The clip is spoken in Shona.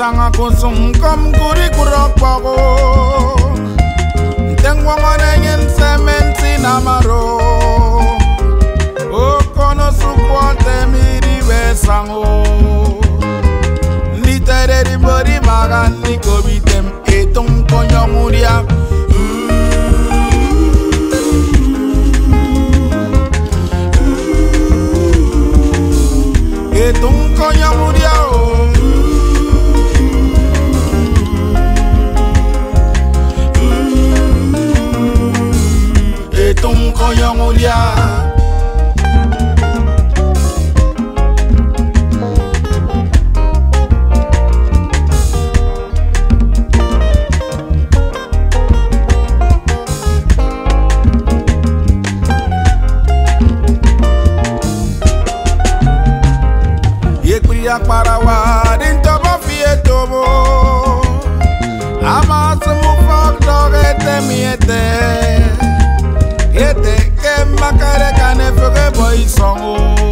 sanga kusungkom kuri kurokwako ntengwamanenyensemensinamaro okono sukwate miriwe sango nditere ribori magani kobitem etongkonyomuria etongkonyomuriao oh. ya para wa din to ba fi eto mo ama se mu fa do te mi ete ete ke makare kane fe ge boy song o